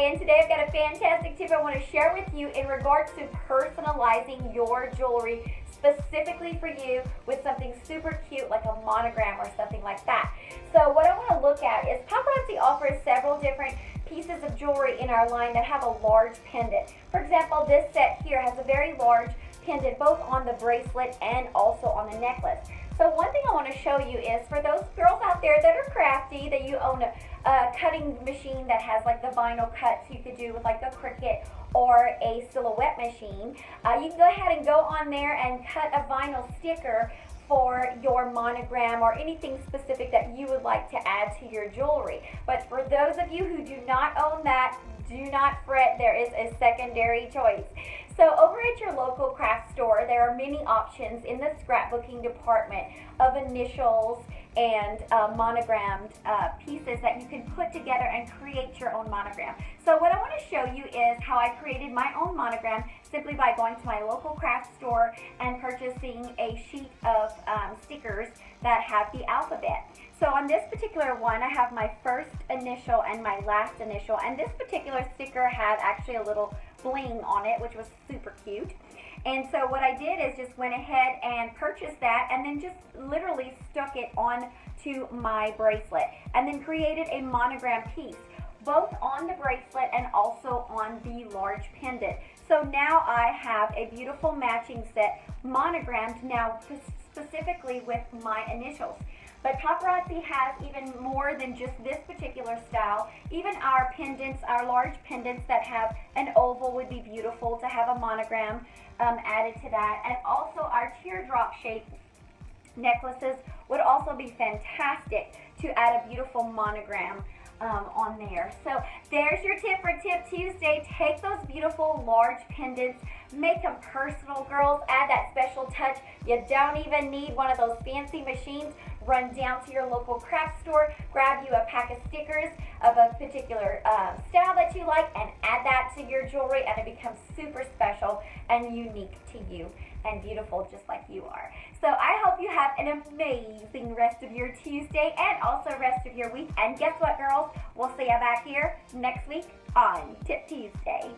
And today I've got a fantastic tip I want to share with you in regards to personalizing your jewelry specifically for you with something super cute like a monogram or something like that. So what I want to look at is Paparazzi offers several different pieces of jewelry in our line that have a large pendant. For example, this set here has a very large pendant both on the bracelet and also on the necklace. So one thing I want to show you is for those girls out there that are crafty, that you own a, a cutting machine that has like the vinyl cuts you could do with like a Cricut or a silhouette machine, uh, you can go ahead and go on there and cut a vinyl sticker for your monogram or anything specific that you would like to add to your jewelry. But for those of you who do not own that, do not fret, there is a secondary choice. At your local craft store, there are many options in the scrapbooking department of initials and uh, monogrammed uh, pieces that you can put together and create your own monogram. So what I want to show you is how I created my own monogram simply by going to my local craft store and purchasing a sheet of um, stickers that have the alphabet. So on this particular one, I have my first initial and my last initial, and this particular sticker had actually a little bling on it, which was super cute. And so what I did is just went ahead and purchased that and then just literally stuck it on to my bracelet and then created a monogram piece both on the bracelet and also on the large pendant. So now I have a beautiful matching set monogrammed now specifically with my initials. But Paparazzi has even more than just this particular style. Even our pendants, our large pendants that have an oval would be beautiful to have a monogram um, added to that. And also our teardrop shape necklaces would also be fantastic to add a beautiful monogram um, on there. So there's your tip for Tip Tuesday. Take those beautiful large pendants, make them personal, girls. Add that special touch. You don't even need one of those fancy machines. Run down to your local craft store, grab you a pack of stickers of a particular uh, style that you like, and add that to your jewelry, and it becomes super special and unique to you and beautiful just like you are. So I hope you have an amazing rest of your Tuesday and also rest of your week. And guess what, girls? We'll see you back here next week on Tip Tuesday.